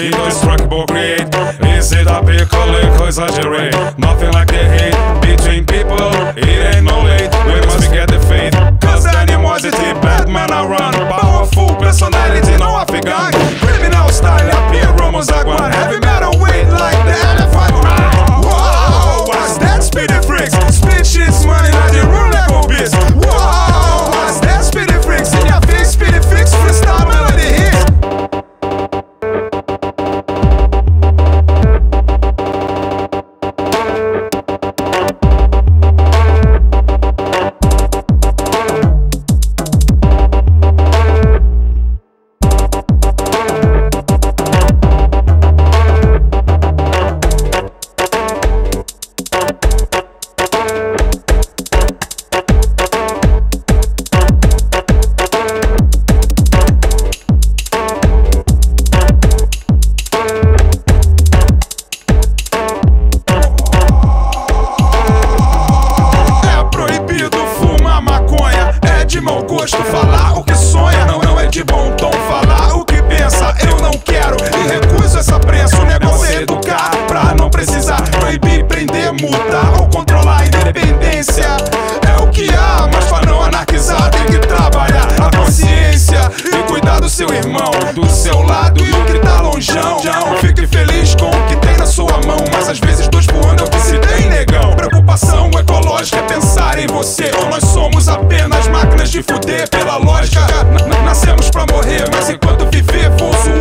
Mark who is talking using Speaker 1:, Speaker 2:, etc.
Speaker 1: Keep struck but create Is it a big color exaggerate. Nothing like the hate Between people. It ain't no late. We must forget the faith. Cause the animosity Batman I around. Powerful personality No I Criminal style Appear Romans like one. Heavy metal de mau gosto falar o que sonha. Não, não é de bom tom falar o que pensa. Eu não quero e recuso essa prensa. O negócio é educar pra não precisar proibir, prender, multar ou controlar a independência. É o que há, mas pra não anarquizar tem que trabalhar a consciência e cuidar do seu irmão, do seu lado e o que tá longeão. somos apenas máquinas de fuder pela lógica. N Nascemos pra morrer, mas enquanto viver, vou zoar.